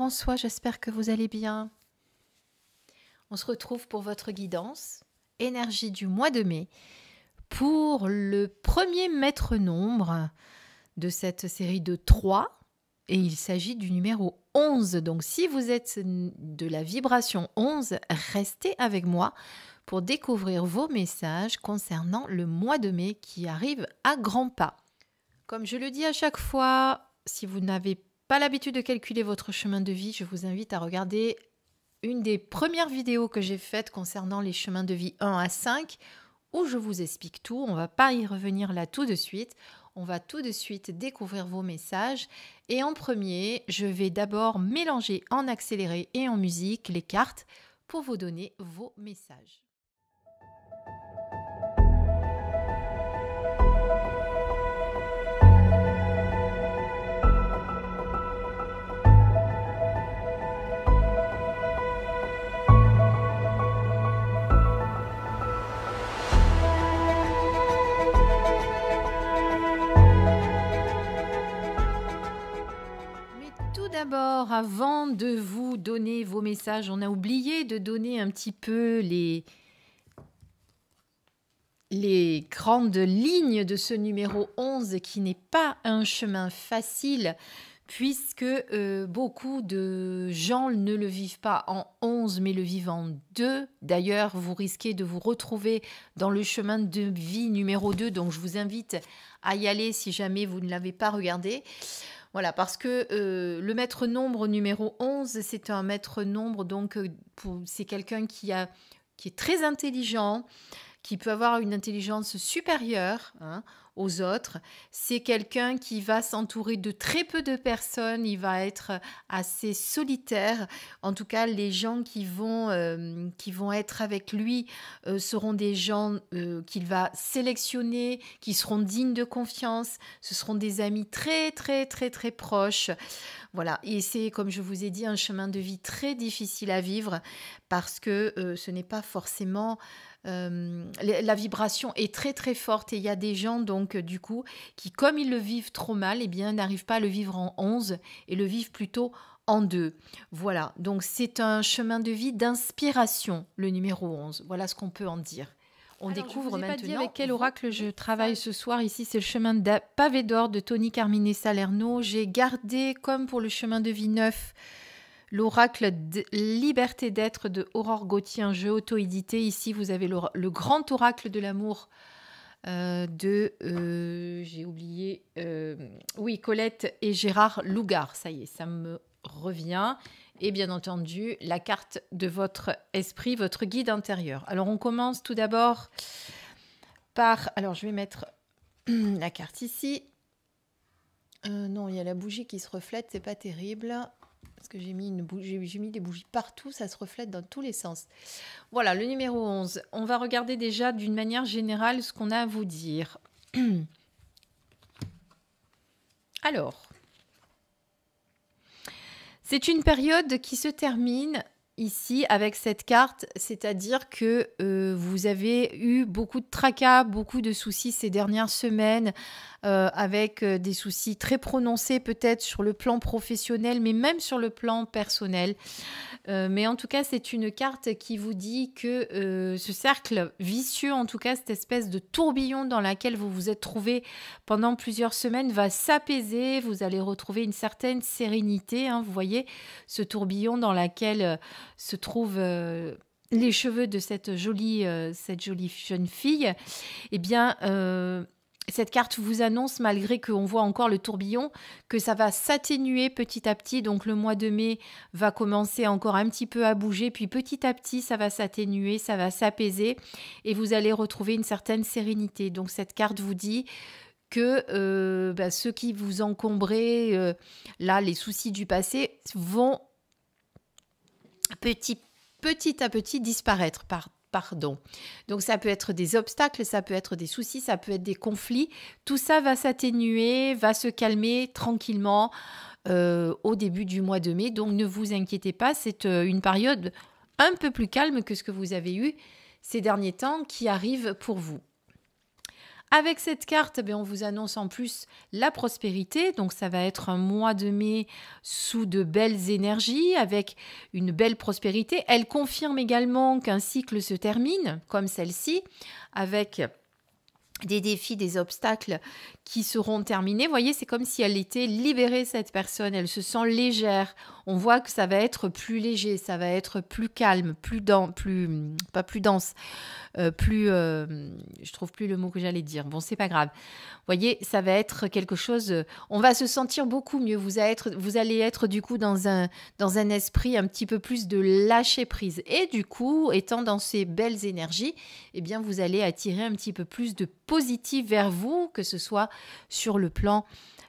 en soi, j'espère que vous allez bien. On se retrouve pour votre guidance, énergie du mois de mai, pour le premier maître nombre de cette série de 3, et il s'agit du numéro 11. Donc si vous êtes de la vibration 11, restez avec moi pour découvrir vos messages concernant le mois de mai qui arrive à grands pas. Comme je le dis à chaque fois, si vous n'avez pas l'habitude de calculer votre chemin de vie, je vous invite à regarder une des premières vidéos que j'ai faites concernant les chemins de vie 1 à 5 où je vous explique tout. On va pas y revenir là tout de suite. On va tout de suite découvrir vos messages. Et en premier, je vais d'abord mélanger en accéléré et en musique les cartes pour vous donner vos messages. D'abord, avant de vous donner vos messages, on a oublié de donner un petit peu les, grandes lignes de ce numéro 11 qui n'est pas un chemin facile puisque euh, beaucoup de gens ne le vivent pas en 11 mais le vivent en 2. D'ailleurs, vous risquez de vous retrouver dans le chemin de vie numéro 2, donc je vous invite à y aller si jamais vous ne l'avez pas regardé. Voilà, parce que euh, le maître nombre numéro 11, c'est un maître nombre, donc euh, c'est quelqu'un qui, qui est très intelligent, qui peut avoir une intelligence supérieure. Hein, aux autres. C'est quelqu'un qui va s'entourer de très peu de personnes, il va être assez solitaire. En tout cas, les gens qui vont, euh, qui vont être avec lui euh, seront des gens euh, qu'il va sélectionner, qui seront dignes de confiance. Ce seront des amis très, très, très, très proches. Voilà, et c'est, comme je vous ai dit, un chemin de vie très difficile à vivre parce que ce n'est pas forcément la vibration est très très forte et il y a des gens donc du coup qui comme ils le vivent trop mal, eh bien n'arrivent pas à le vivre en 11 et le vivent plutôt en deux. Voilà, donc c'est un chemin de vie d'inspiration, le numéro 11. Voilà ce qu'on peut en dire. On découvre maintenant. avec quel oracle je travaille ce soir. Ici, c'est le chemin de pavé d'or de Tony Carmine Salerno. J'ai gardé, comme pour le chemin de vie neuf, l'oracle Liberté d'être de Aurore Gauthier, un jeu auto-édité. Ici, vous avez le, grand oracle de l'amour euh, de, euh, j'ai oublié, euh, oui, Colette et Gérard Lougar. Ça y est, ça me revient. Et bien entendu, la carte de votre esprit, votre guide intérieur. Alors, on commence tout d'abord par, alors je vais mettre la carte ici. non, il y a la bougie qui se reflète, c'est pas terrible parce que j'ai mis, j'ai mis des bougies partout, ça se reflète dans tous les sens. Voilà, le numéro 11. On va regarder déjà d'une manière générale ce qu'on a à vous dire. Alors, c'est une période qui se termine ici avec cette carte, c'est-à-dire que euh, vous avez eu beaucoup de tracas, beaucoup de soucis ces dernières semaines, euh, avec euh, des soucis très prononcés peut-être sur le plan professionnel, mais même sur le plan personnel. mais en tout cas, c'est une carte qui vous dit que ce cercle vicieux, en tout cas cette espèce de tourbillon dans lequel vous vous êtes trouvé pendant plusieurs semaines, va s'apaiser. Vous allez retrouver une certaine sérénité. Hein, vous voyez ce tourbillon dans lequel se trouvent euh, les cheveux de cette jolie, euh, cette jolie jeune fille, eh bien, euh, cette carte vous annonce, malgré qu'on voit encore le tourbillon, que ça va s'atténuer petit à petit. Donc le mois de mai va commencer encore un petit peu à bouger, puis petit à petit ça va s'atténuer, ça va s'apaiser, et vous allez retrouver une certaine sérénité. Donc cette carte vous dit que bah, ceux qui vous encombraient, là, les soucis du passé, vont petit, petit à petit disparaître. Par, pardon. Donc ça peut être des obstacles, ça peut être des soucis, ça peut être des conflits. Tout ça va s'atténuer, va se calmer tranquillement euh, au début du mois de mai. Donc ne vous inquiétez pas, c'est euh, une période un peu plus calme que ce que vous avez eu ces derniers temps qui arrive pour vous. Avec cette carte, eh on vous annonce en plus la prospérité. Donc ça va être un mois de mai sous de belles énergies, avec une belle prospérité. Elle confirme également qu'un cycle se termine, comme celle-ci, avec des défis, des obstacles qui seront terminés. Vous voyez, c'est comme si elle était libérée, cette personne. Elle se sent légère. On voit que ça va être plus léger, ça va être plus calme, plus dense, plus, pas plus dense, euh, plus, euh, je trouve plus le mot que j'allais dire. Bon, c'est pas grave. Vous voyez, ça va être quelque chose, on va se sentir beaucoup mieux. Vous, allez être, du coup dans un, dans un esprit un petit peu plus de lâcher prise. Et du coup, étant dans ces belles énergies, eh bien, vous allez attirer un petit peu plus de positif vers vous, que ce soit sur le plan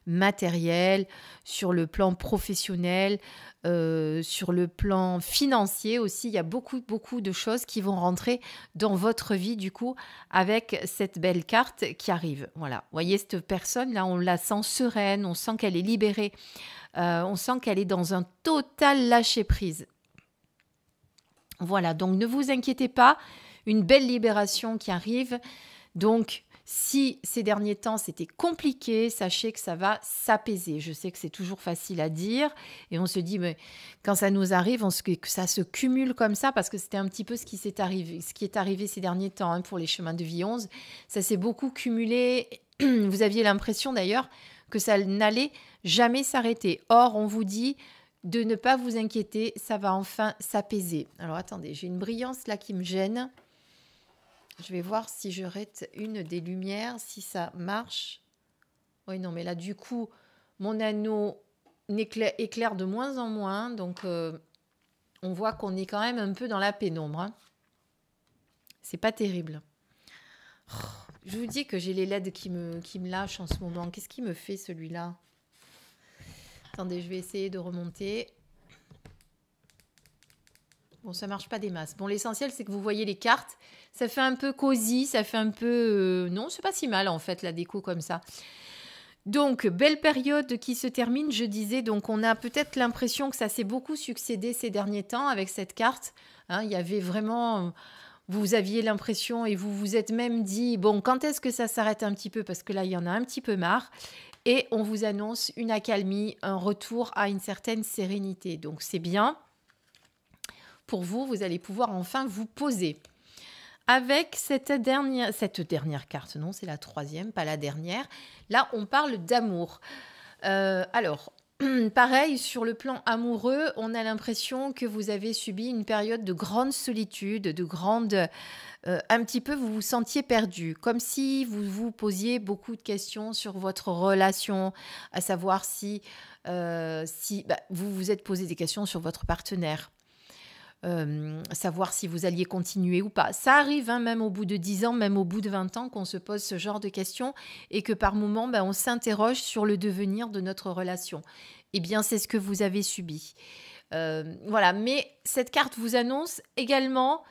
matériel, sur le plan professionnel, euh, sur le plan financier aussi. Il y a beaucoup, beaucoup de choses qui vont rentrer dans votre vie, du coup, avec cette belle carte qui arrive. Voilà. Voyez, cette personne, là, on la sent sereine, on sent qu'elle est libérée, euh, on sent qu'elle est dans un total lâcher-prise. Voilà, donc ne vous inquiétez pas, une belle libération qui arrive. Donc, si ces derniers temps c'était compliqué, sachez que ça va s'apaiser. Je sais que c'est toujours facile à dire et on se dit, mais quand ça nous arrive, que ça se cumule comme ça parce que c'était un petit peu ce qui, s'est arrivé, ce qui est arrivé ces derniers temps hein, pour les chemins de vie 11. Ça s'est beaucoup cumulé. Vous aviez l'impression d'ailleurs que ça n'allait jamais s'arrêter. Or, on vous dit de ne pas vous inquiéter, ça va enfin s'apaiser. Alors attendez, j'ai une brillance là qui me gêne. Je vais voir si je rate une des lumières, si ça marche. Oui, non, mais là, du coup, mon anneau éclaire, de moins en moins. Donc, euh, on voit qu'on est quand même un peu dans la pénombre. Hein. C'est pas terrible. Oh, je vous dis que j'ai les LED qui me, qui me lâchent en ce moment. Qu'est-ce qui me fait celui-là? Attendez, je vais essayer de remonter. Bon, ça marche pas des masses. Bon, l'essentiel, c'est que vous voyez les cartes. Ça fait un peu cosy, ça fait un peu... Euh, non, c'est pas si mal, en fait, la déco comme ça. Donc, belle période qui se termine, je disais. Donc, on a peut-être l'impression que ça s'est beaucoup succédé ces derniers temps avec cette carte. Hein. il y avait vraiment... Vous aviez l'impression et vous vous êtes même dit, bon, quand est-ce que ça s'arrête un petit peu? Parce que là, il y en a un petit peu marre. Et on vous annonce une accalmie, un retour à une certaine sérénité. Donc, c'est bien pour vous, vous allez pouvoir enfin vous poser. Avec cette dernière, cette dernière carte, non, c'est la troisième, pas la dernière. Là, on parle d'amour. Euh, alors, pareil, sur le plan amoureux, on a l'impression que vous avez subi une période de grande solitude, de grande... Euh, un petit peu, vous vous sentiez perdu, comme si vous vous posiez beaucoup de questions sur votre relation, à savoir si, euh, si bah, vous vous êtes posé des questions sur votre partenaire, euh, savoir si vous alliez continuer ou pas. Ça arrive hein, même au bout de 10 ans, même au bout de 20 ans, qu'on se pose ce genre de questions et que par moments, ben, on s'interroge sur le devenir de notre relation. Eh bien, c'est ce que vous avez subi. Euh, voilà, mais cette carte vous annonce également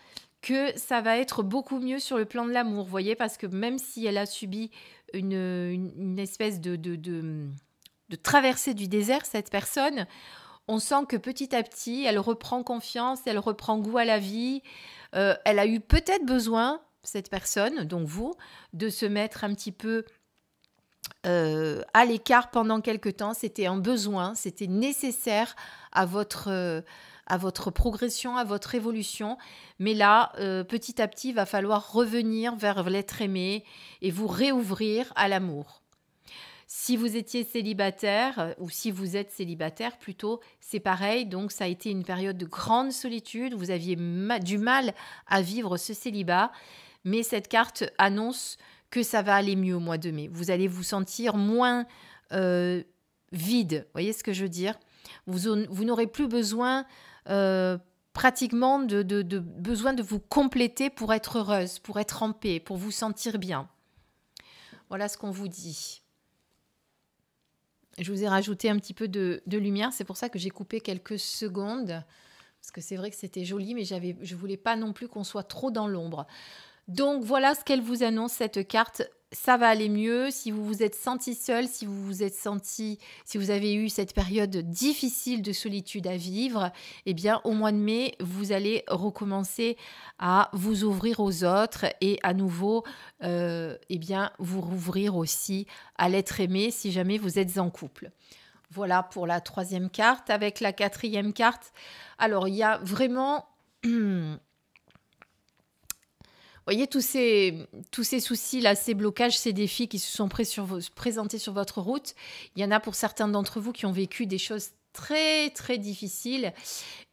que ça va être beaucoup mieux sur le plan de l'amour, voyez, parce que même si elle a subi une, espèce de, de, de traversée du désert, cette personne, on sent que petit à petit, elle reprend confiance, elle reprend goût à la vie. Euh, elle a eu peut-être besoin, cette personne, donc vous, de se mettre un petit peu euh, à l'écart pendant quelque temps. C'était un besoin, c'était nécessaire à votre, euh, à votre progression, à votre évolution. Mais là, petit à petit, il va falloir revenir vers l'être aimé et vous réouvrir à l'amour. Si vous étiez célibataire, euh, ou si vous êtes célibataire plutôt, c'est pareil. Donc ça a été une période de grande solitude. Vous aviez du mal à vivre ce célibat. Mais cette carte annonce que ça va aller mieux au mois de mai. Vous allez vous sentir moins euh, vide. Vous voyez ce que je veux dire? Vous, n'aurez plus besoin... Euh, pratiquement de, de, besoin de vous compléter pour être heureuse, pour être en paix, pour vous sentir bien. Voilà ce qu'on vous dit. Je vous ai rajouté un petit peu de, lumière, c'est pour ça que j'ai coupé quelques secondes, parce que c'est vrai que c'était joli, mais j'avais, je voulais pas non plus qu'on soit trop dans l'ombre. Donc voilà ce qu'elle vous annonce, cette carte. Ça va aller mieux. Si vous vous êtes senti seul, si vous vous êtes senti, si vous avez eu cette période difficile de solitude à vivre, eh bien, au mois de mai, vous allez recommencer à vous ouvrir aux autres et à nouveau, euh, eh bien, vous rouvrir aussi à l'être aimé si jamais vous êtes en couple. Voilà pour la troisième carte. Avec la quatrième carte, alors il y a vraiment voyez tous ces, tous ces soucis là, ces blocages, ces défis qui se sont présentés sur votre route. Il y en a pour certains d'entre vous qui ont vécu des choses très très difficiles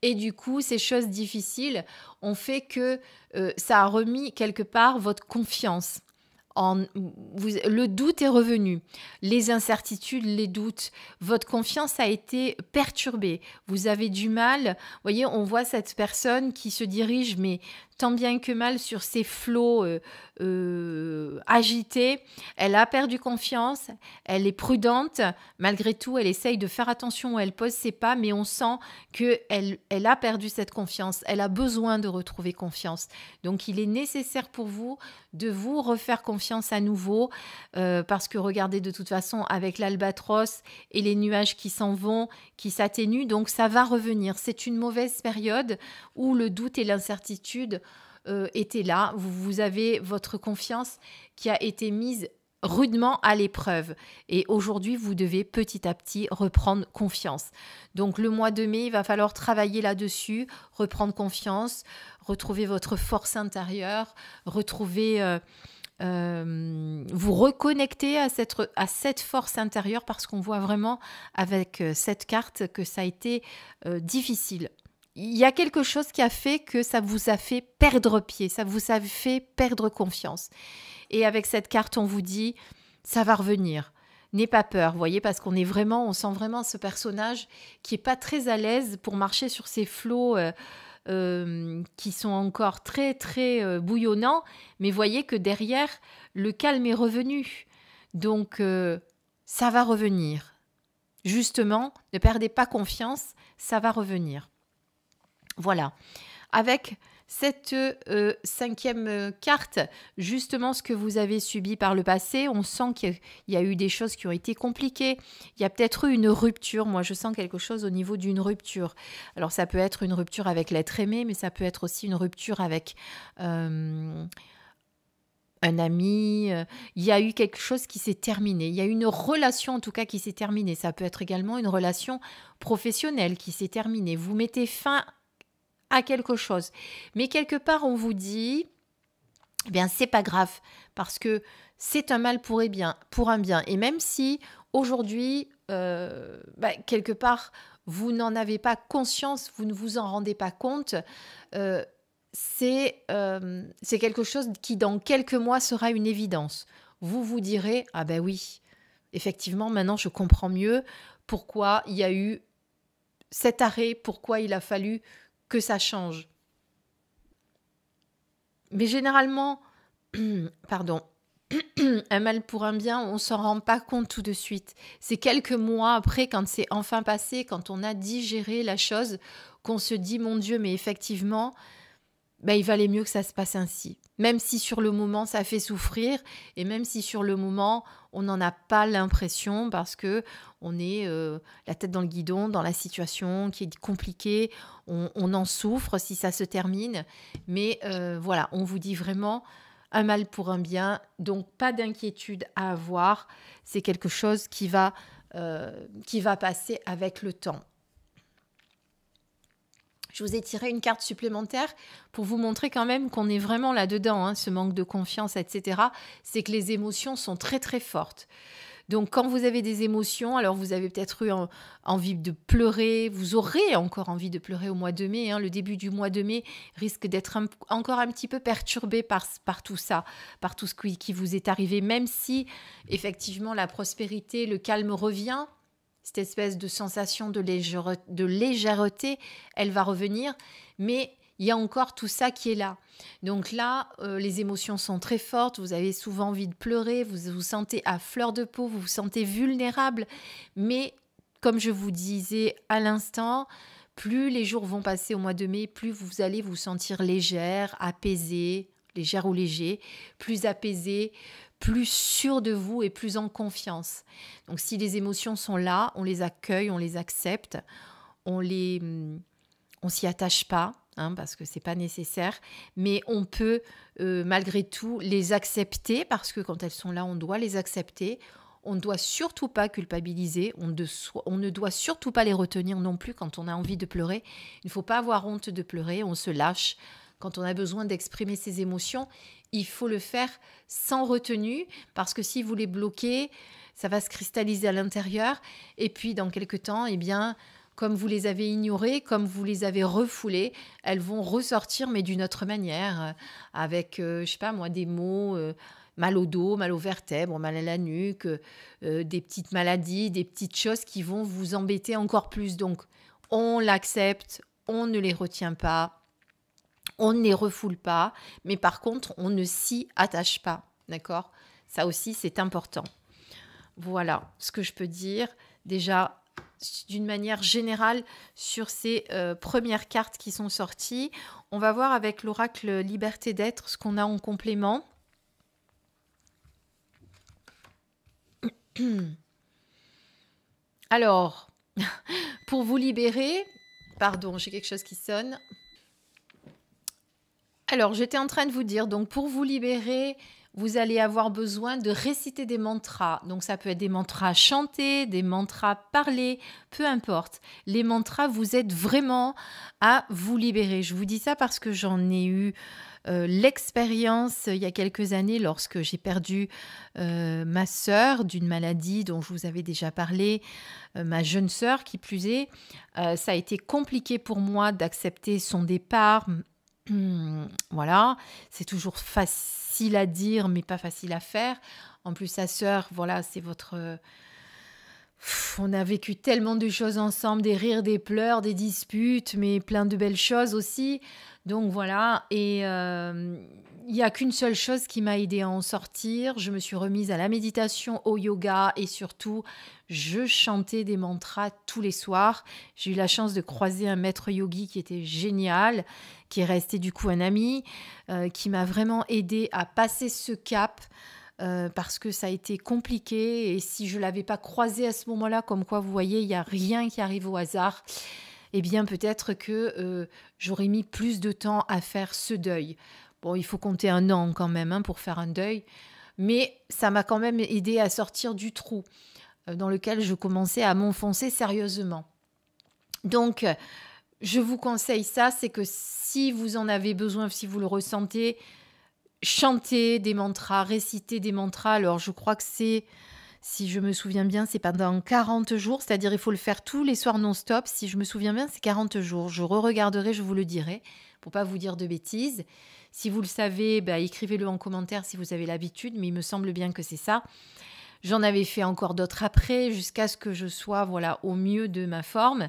et du coup ces choses difficiles ont fait que euh, ça a remis quelque part votre confiance le doute est revenu, les incertitudes, les doutes, votre confiance a été perturbée. Vous avez du mal. Vous voyez, on voit cette personne qui se dirige, mais tant bien que mal sur ses flots euh, euh, agités. Elle a perdu confiance, elle est prudente. Malgré tout, elle essaye de faire attention où elle pose ses pas, mais on sent qu'elle elle a perdu cette confiance. Elle a besoin de retrouver confiance. Donc, il est nécessaire pour vous de vous refaire confiance à nouveau, euh, parce que regardez, de toute façon, avec l'albatros et les nuages qui s'en vont, qui s'atténuent, donc ça va revenir. C'est une mauvaise période où le doute et l'incertitude euh, était là. Vous, avez votre confiance qui a été mise rudement à l'épreuve. Et aujourd'hui, vous devez petit à petit reprendre confiance. Donc le mois de mai, il va falloir travailler là-dessus, reprendre confiance, retrouver votre force intérieure, retrouver... Euh, euh, vous reconnecter à cette force intérieure parce qu'on voit vraiment avec cette carte que ça a été difficile il y a quelque chose qui a fait que ça vous a fait perdre pied, ça vous a fait perdre confiance. Et avec cette carte, on vous dit, ça va revenir. N'aie pas peur, voyez, parce qu'on est vraiment, on sent vraiment ce personnage qui est pas très à l'aise pour marcher sur ces flots euh, euh, qui sont encore très très euh, bouillonnants. Mais voyez que derrière, le calme est revenu. Donc, ça va revenir. Justement, ne perdez pas confiance, ça va revenir. Voilà. Avec cette euh, cinquième carte, justement ce que vous avez subi par le passé, on sent qu'il y a eu des choses qui ont été compliquées. Il y a peut-être eu une rupture. Moi, je sens quelque chose au niveau d'une rupture. Alors, ça peut être une rupture avec l'être aimé, mais ça peut être aussi une rupture avec... Euh, un ami, il y a eu quelque chose qui s'est terminé, il y a eu une relation en tout cas qui s'est terminée, ça peut être également une relation professionnelle qui s'est terminée. Vous mettez fin quelque chose. Mais quelque part, on vous dit, eh bien, c'est pas grave, parce que c'est un mal pour, bien, pour un bien. Et même si aujourd'hui, euh, bah, quelque part, vous n'en avez pas conscience, vous ne vous en rendez pas compte, euh, euh, c'est quelque chose qui, dans quelques mois, sera une évidence. Vous vous direz, ah ben oui, effectivement, maintenant, je comprends mieux pourquoi il y a eu cet arrêt, pourquoi il a fallu que ça change. Mais généralement, pardon, un mal pour un bien, on s'en rend pas compte tout de suite. C'est quelques mois après, quand c'est enfin passé, quand on a digéré la chose, qu'on se dit, mon Dieu, mais effectivement, ben, il valait mieux que ça se passe ainsi. Même si sur le moment ça fait souffrir et même si sur le moment on n'en a pas l'impression parce que on est euh, la tête dans le guidon, dans la situation qui est compliquée, on, en souffre si ça se termine. Mais euh, voilà, on vous dit vraiment un mal pour un bien, donc pas d'inquiétude à avoir. C'est quelque chose qui va, euh, qui va passer avec le temps. Je vous ai tiré une carte supplémentaire pour vous montrer quand même qu'on est vraiment là-dedans, hein, ce manque de confiance, etc. C'est que les émotions sont très très fortes. Donc quand vous avez des émotions, alors vous avez peut-être eu envie de pleurer, vous aurez encore envie de pleurer au mois de mai. Hein. le début du mois de mai risque d'être encore un petit peu perturbé par, par tout ça, par tout ce qui vous est arrivé, même si effectivement la prospérité, le calme revient, cette espèce de sensation de, légèreté, elle va revenir, mais il y a encore tout ça qui est là. Donc là, euh, les émotions sont très fortes, vous avez souvent envie de pleurer, vous vous sentez à fleur de peau, vous vous sentez vulnérable, mais comme je vous disais à l'instant, plus les jours vont passer au mois de mai, plus vous allez vous sentir légère, apaisée, légère ou léger, plus apaisée, plus sûr de vous et plus en confiance. Donc si les émotions sont là, on les accueille, on les accepte, on les on s'y attache pas hein, parce que c'est pas nécessaire, mais on peut euh, malgré tout les accepter parce que quand elles sont là, on doit les accepter. On ne doit surtout pas culpabiliser, on, on, ne doit surtout pas les retenir non plus quand on a envie de pleurer. Il ne faut pas avoir honte de pleurer, on se lâche. Quand on a besoin d'exprimer ses émotions, il faut le faire sans retenue, parce que si vous les bloquez, ça va se cristalliser à l'intérieur. Et puis, dans quelques temps, eh bien, comme vous les avez ignorées, comme vous les avez refoulées, elles vont ressortir, mais d'une autre manière, avec, euh, je sais pas moi, des mots. Euh, mal au dos, mal aux vertèbres, mal à la nuque, euh, des petites maladies, des petites choses qui vont vous embêter encore plus. Donc, on l'accepte, on ne les retient pas, on ne les refoule pas, mais par contre, on ne s'y attache pas. D'accord? Ça aussi, c'est important. Voilà ce que je peux dire. Déjà, d'une manière générale, sur ces euh, premières cartes qui sont sorties, on va voir avec l'oracle Liberté d'être ce qu'on a en complément. Alors, pour vous libérer, pardon, j'ai quelque chose qui sonne. Alors, j'étais en train de vous dire, donc pour vous libérer, vous allez avoir besoin de réciter des mantras. Donc ça peut être des mantras chantés, des mantras parlés, peu importe. Les mantras vous aident vraiment à vous libérer. Je vous dis ça parce que j'en ai eu euh, l'expérience il y a quelques années lorsque j'ai perdu euh, ma sœur d'une maladie dont je vous avais déjà parlé, euh, ma jeune sœur qui plus est. ça a été compliqué pour moi d'accepter son départ, voilà, c'est toujours facile à dire, mais pas facile à faire. En plus, sa sœur, voilà, c'est votre. On a vécu tellement de choses ensemble, des rires, des pleurs, des disputes, mais plein de belles choses aussi. Donc voilà, et euh, il n'y a qu'une seule chose qui m'a aidé à en sortir. Je me suis remise à la méditation, au yoga et surtout, je chantais des mantras tous les soirs. J'ai eu la chance de croiser un maître yogi qui était génial, qui est resté du coup un ami, euh, qui m'a vraiment aidé à passer ce cap. Euh, parce que ça a été compliqué et si je l'avais pas croisé à ce moment-là, comme quoi vous voyez, il n'y a rien qui arrive au hasard, eh bien peut-être que euh, j'aurais mis plus de temps à faire ce deuil. Bon, il faut compter un an quand même hein, pour faire un deuil, mais ça m'a quand même aidé à sortir du trou euh, dans lequel je commençais à m'enfoncer sérieusement. Donc, je vous conseille ça, c'est que si vous en avez besoin, si vous le ressentez, chantez des mantras, récitez des mantras. Alors, je crois que c'est, si je me souviens bien, c'est pendant 40 jours, c'est-à-dire il faut le faire tous les soirs non-stop. Si je me souviens bien, c'est 40 jours. Je re-regarderai, je vous le dirai, pour pas vous dire de bêtises. Si vous le savez, bah, écrivez-le en commentaire si vous avez l'habitude, mais il me semble bien que c'est ça. J'en avais fait encore d'autres après, jusqu'à ce que je sois voilà au mieux de ma forme.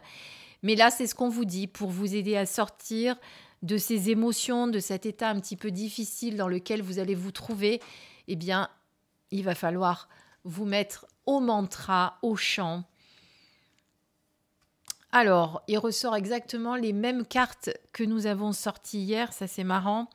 Mais là, c'est ce qu'on vous dit pour vous aider à sortir de ces émotions, de cet état un petit peu difficile dans lequel vous allez vous trouver. Eh bien, il va falloir vous mettre au mantra, au chant. Alors, il ressort exactement les mêmes cartes que nous avons sorties hier, ça c'est marrant.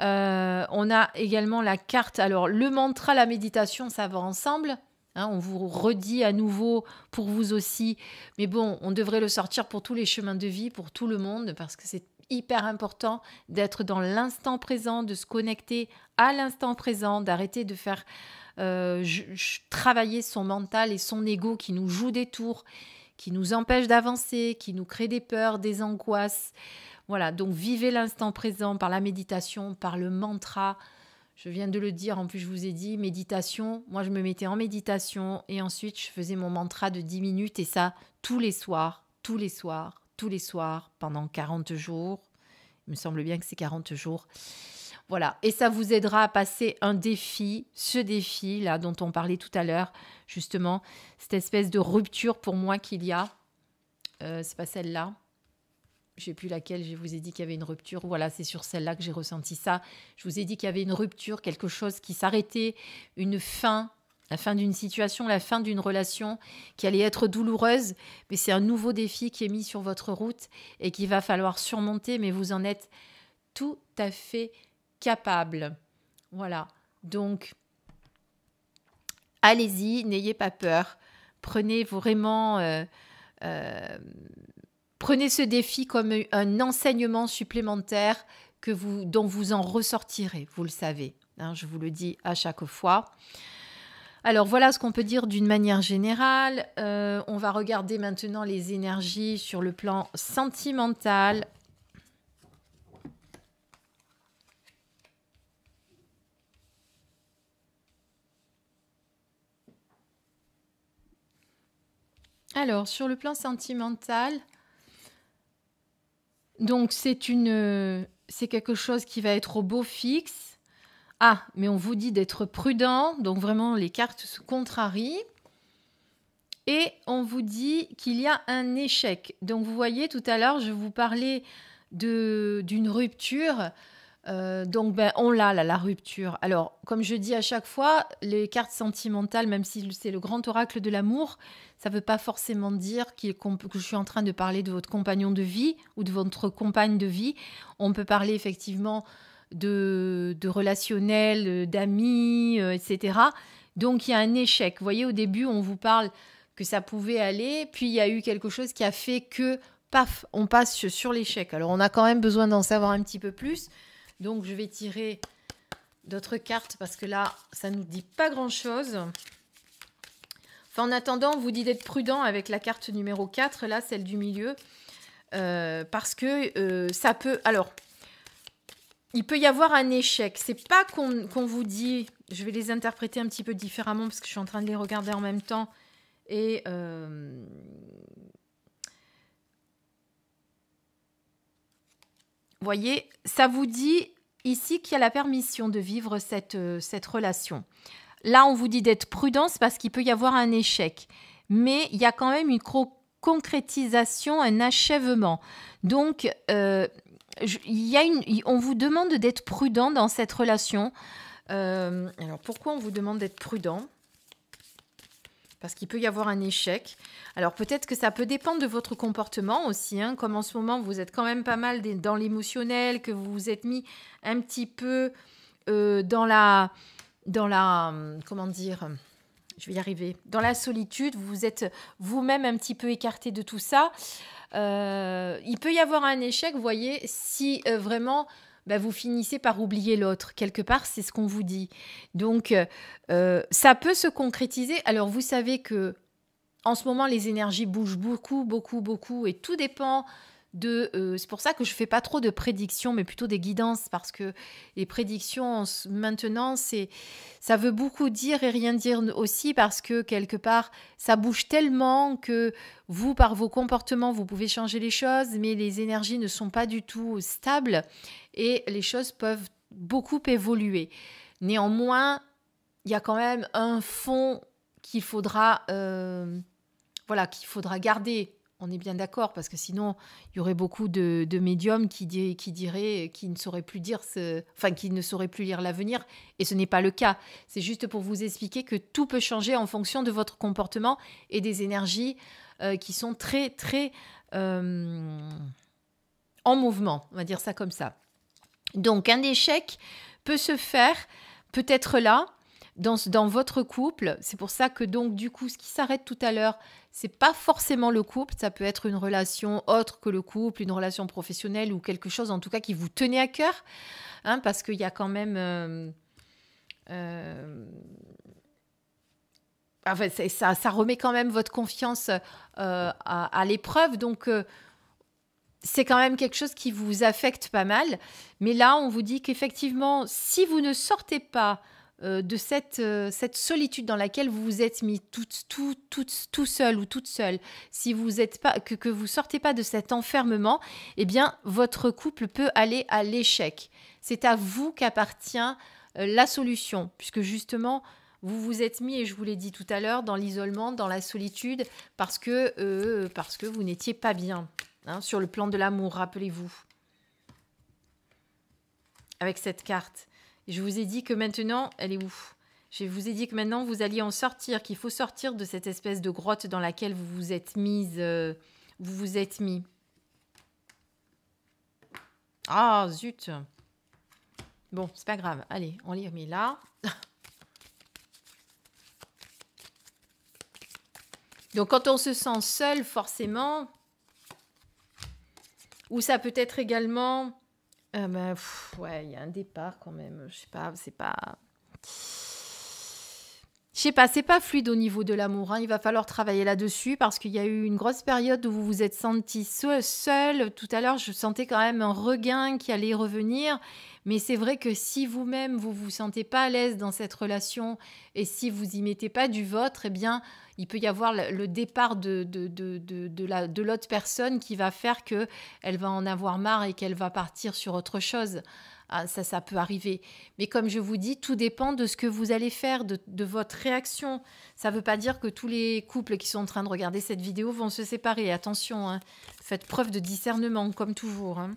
Euh, on a également la carte, alors le mantra, la méditation, ça va ensemble. Hein, on vous redit à nouveau pour vous aussi, mais bon, on devrait le sortir pour tous les chemins de vie, pour tout le monde, parce que c'est hyper important d'être dans l'instant présent, de se connecter à l'instant présent, d'arrêter de faire euh, travailler son mental et son ego qui nous joue des tours, qui nous empêche d'avancer, qui nous crée des peurs, des angoisses. Voilà, donc vivez l'instant présent par la méditation, par le mantra. Je viens de le dire, en plus je vous ai dit, méditation. Moi je me mettais en méditation et ensuite je faisais mon mantra de 10 minutes et ça tous les soirs, tous les soirs, tous les soirs pendant 40 jours. Il me semble bien que c'est 40 jours. Voilà, et ça vous aidera à passer un défi, ce défi là dont on parlait tout à l'heure, justement, cette espèce de rupture pour moi qu'il y a. Euh, c'est pas celle-là, je sais plus laquelle, je vous ai dit qu'il y avait une rupture. Voilà, c'est sur celle-là que j'ai ressenti ça. Je vous ai dit qu'il y avait une rupture, quelque chose qui s'arrêtait, une fin, la fin d'une situation, la fin d'une relation qui allait être douloureuse. Mais c'est un nouveau défi qui est mis sur votre route et qu'il va falloir surmonter, mais vous en êtes tout à fait capable. Voilà. Donc, allez-y, n'ayez pas peur. Prenez vraiment... Euh, euh, prenez ce défi comme un enseignement supplémentaire que vous, dont vous en ressortirez, vous le savez. Hein, je vous le dis à chaque fois. Alors voilà ce qu'on peut dire d'une manière générale. Euh, on va regarder maintenant les énergies sur le plan sentimental. Alors, sur le plan sentimental, donc c'est une c'est quelque chose qui va être au beau fixe. Ah, mais on vous dit d'être prudent, donc vraiment les cartes se contrarient. Et on vous dit qu'il y a un échec. Donc vous voyez, tout à l'heure, je vous parlais d'une rupture. Euh, donc ben, on l'a, la rupture. Alors, comme je dis à chaque fois, les cartes sentimentales, même si c'est le grand oracle de l'amour, ça ne veut pas forcément dire que je suis en train de parler de votre compagnon de vie ou de votre compagne de vie. On peut parler effectivement de, relationnel, euh, d'amis, euh, etc. Donc il y a un échec. Vous voyez, au début, on vous parle que ça pouvait aller, puis il y a eu quelque chose qui a fait que, paf, on passe sur l'échec. Alors on a quand même besoin d'en savoir un petit peu plus. Donc je vais tirer d'autres cartes parce que là, ça ne nous dit pas grand-chose en attendant, on vous dit d'être prudent avec la carte numéro 4, là, celle du milieu. Euh, parce que ça peut. Alors, il peut y avoir un échec. C'est pas qu'on vous dit. Je vais les interpréter un petit peu différemment parce que je suis en train de les regarder en même temps. Et. Euh, voyez, ça vous dit ici qu'il y a la permission de vivre cette, relation. Là, on vous dit d'être prudent, parce qu'il peut y avoir un échec. Mais il y a quand même une concrétisation, un achèvement. Donc, euh, y a une, on vous demande d'être prudent dans cette relation. Euh, alors, pourquoi on vous demande d'être prudent? Parce qu'il peut y avoir un échec. Alors peut-être que ça peut dépendre de votre comportement aussi, hein, comme en ce moment vous êtes quand même pas mal dans l'émotionnel, que vous vous êtes mis un petit peu euh, dans la dans la, comment dire, je vais y arriver, dans la solitude, vous vous êtes vous-même un petit peu écarté de tout ça. Euh, il peut y avoir un échec, voyez, si euh, vraiment bah, vous finissez par oublier l'autre. Quelque part, c'est ce qu'on vous dit. Donc, euh, ça peut se concrétiser. Alors, vous savez que en ce moment, les énergies bougent beaucoup, beaucoup, beaucoup, et tout dépend euh, c'est pour ça que je fais pas trop de prédictions, mais plutôt des guidances, parce que les prédictions maintenant, c'est ça veut beaucoup dire et rien dire aussi, parce que quelque part, ça bouge tellement que vous, par vos comportements, vous pouvez changer les choses, mais les énergies ne sont pas du tout stables et les choses peuvent beaucoup évoluer. Néanmoins, il y a quand même un fond qu'il faudra, euh, voilà, qu'il faudra garder on est bien d'accord, parce que sinon, il y aurait beaucoup de, médiums qui, diraient, qui ne sauraient plus dire, ce, enfin, qui ne sauraient plus lire l'avenir, et ce n'est pas le cas. C'est juste pour vous expliquer que tout peut changer en fonction de votre comportement et des énergies euh, qui sont très, très euh, en mouvement, on va dire ça comme ça. Donc, un échec peut se faire, peut être là, dans, votre couple. C'est pour ça que donc du coup, ce qui s'arrête tout à l'heure, c'est pas forcément le couple, ça peut être une relation autre que le couple, une relation professionnelle ou quelque chose en tout cas qui vous tenait à cœur, hein, parce qu'il y a quand même... Euh, euh, ça, ça, remet quand même votre confiance euh, à, l'épreuve, donc c'est quand même quelque chose qui vous affecte pas mal. Mais là, on vous dit qu'effectivement, si vous ne sortez pas euh, de cette, euh, cette solitude dans laquelle vous vous êtes mis tout, seul ou toute seule, si vous êtes pas, que vous sortez pas de cet enfermement, eh bien, votre couple peut aller à l'échec. C'est à vous qu'appartient euh, la solution, puisque justement, vous vous êtes mis, et je vous l'ai dit tout à l'heure, dans l'isolement, dans la solitude, parce que, parce que vous n'étiez pas bien hein, sur le plan de l'amour, rappelez-vous. Avec cette carte je vous ai dit que maintenant, elle est où? Je vous ai dit que maintenant, vous alliez en sortir, qu'il faut sortir de cette espèce de grotte dans laquelle vous vous êtes mise, euh, vous vous êtes mis. Ah, zut Bon, c'est pas grave. Allez, on les remet là. Donc quand on se sent seul, forcément, ou ça peut être également, euh, ben, ouais, il y a un départ quand même. Je sais pas, c'est pas. Je sais pas, c'est pas fluide au niveau de l'amour. Hein. Il va falloir travailler là-dessus parce qu'il y a eu une grosse période où vous vous êtes senti seul. Tout à l'heure, je sentais quand même un regain qui allait revenir. Mais c'est vrai que si vous-même, vous vous sentez pas à l'aise dans cette relation et si vous y mettez pas du vôtre, eh bien, il peut y avoir le départ de, de, de, de l'autre personne qui va faire que elle va en avoir marre et qu'elle va partir sur autre chose. Ah, ça, ça peut arriver. Mais comme je vous dis, tout dépend de ce que vous allez faire, de, votre réaction. Ça ne veut pas dire que tous les couples qui sont en train de regarder cette vidéo vont se séparer. Attention, hein. faites preuve de discernement, comme toujours. Hein.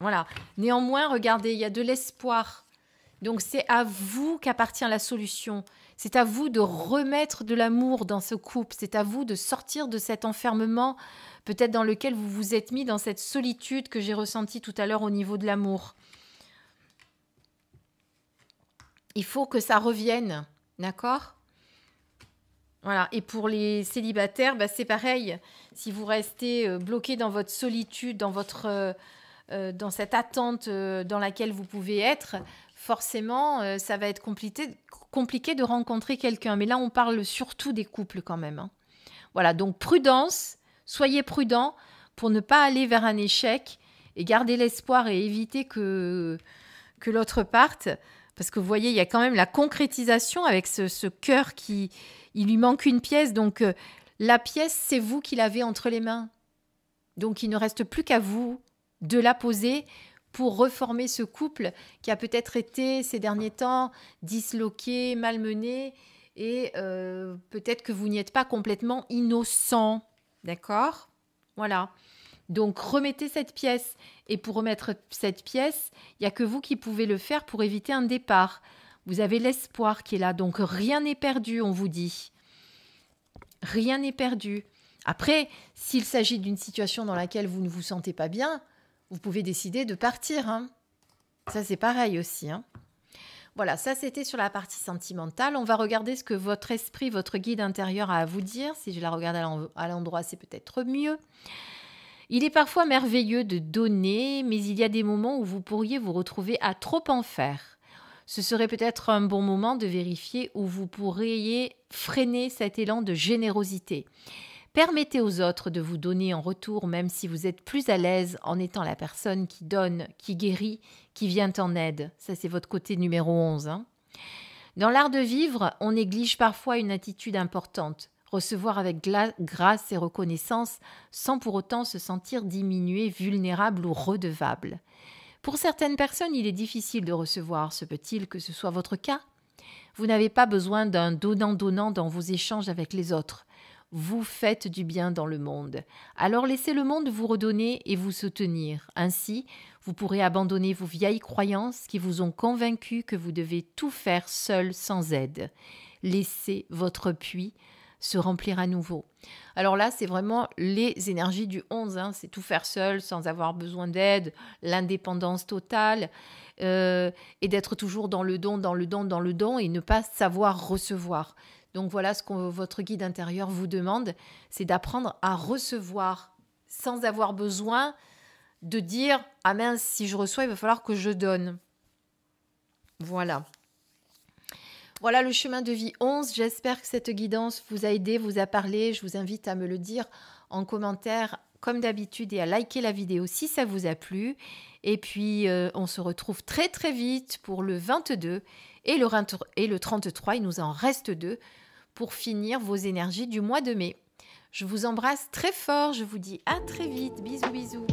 Voilà. Néanmoins, regardez, il y a de l'espoir. Donc c'est à vous qu'appartient la solution. C'est à vous de remettre de l'amour dans ce couple. C'est à vous de sortir de cet enfermement peut-être dans lequel vous vous êtes mis dans cette solitude que j'ai ressentie tout à l'heure au niveau de l'amour. Il faut que ça revienne, d'accord? Voilà, et pour les célibataires, bah, c'est pareil. Si vous restez euh, bloqué dans votre solitude, dans, votre, euh, euh, dans cette attente dans laquelle vous pouvez être, forcément, ça va être compliqué, compliqué de rencontrer quelqu'un. Mais là, on parle surtout des couples quand même. Hein. Voilà, donc prudence, Soyez prudent pour ne pas aller vers un échec et garder l'espoir et éviter que, que l'autre parte. Parce que vous voyez, il y a quand même la concrétisation avec ce, cœur qui... Il lui manque une pièce, donc euh, la pièce, c'est vous qui l'avez entre les mains. Donc il ne reste plus qu'à vous de la poser pour reformer ce couple qui a peut-être été ces derniers temps disloqué, malmené, et euh, peut-être que vous n'y êtes pas complètement innocent. D'accord? Voilà. Donc remettez cette pièce. Et pour remettre cette pièce, il n'y a que vous qui pouvez le faire pour éviter un départ. Vous avez l'espoir qui est là. Donc rien n'est perdu, on vous dit. Rien n'est perdu. Après, s'il s'agit d'une situation dans laquelle vous ne vous sentez pas bien, vous pouvez décider de partir. Hein. Ça, c'est pareil aussi. Hein. Voilà, ça c'était sur la partie sentimentale. On va regarder ce que votre esprit, votre guide intérieur a à vous dire. Si je la regarde à l'endroit, c'est peut-être mieux. Il est parfois merveilleux de donner, mais il y a des moments où vous pourriez vous retrouver à trop en faire. Ce serait peut-être un bon moment de vérifier où vous pourriez freiner cet élan de générosité. Permettez aux autres de vous donner en retour, même si vous êtes plus à l'aise en étant la personne qui donne, qui guérit, qui vient en aide. Ça, c'est votre côté numéro 11. Hein. Dans l'art de vivre, on néglige parfois une attitude importante. Recevoir avec grâce et reconnaissance sans pour autant se sentir diminué, vulnérable ou redevable. Pour certaines personnes, il est difficile de recevoir. Se peut-il que ce soit votre cas? Vous n'avez pas besoin d'un donnant-donnant dans vos échanges avec les autres vous faites du bien dans le monde. Alors laissez le monde vous redonner et vous soutenir. Ainsi, vous pourrez abandonner vos vieilles croyances qui vous ont convaincu que vous devez tout faire seul sans aide. Laissez votre puits se remplir à nouveau. Alors là, c'est vraiment les énergies du 11, hein. c'est tout faire seul sans avoir besoin d'aide, l'indépendance totale, euh, et d'être toujours dans le don, dans le don, dans le don, et ne pas savoir recevoir. Donc voilà ce que votre guide intérieur vous demande, c'est d'apprendre à recevoir sans avoir besoin de dire ah mince si je reçois il va falloir que je donne. Voilà. Voilà le chemin de vie 11. J'espère que cette guidance vous a aidé, vous a parlé. Je vous invite à me le dire en commentaire comme d'habitude et à liker la vidéo si ça vous a plu. Et puis euh, on se retrouve très très vite pour le 22 et le, et le 33. Il nous en reste deux pour finir vos énergies du mois de mai. Je vous embrasse très fort, je vous dis à très vite, bisous bisous.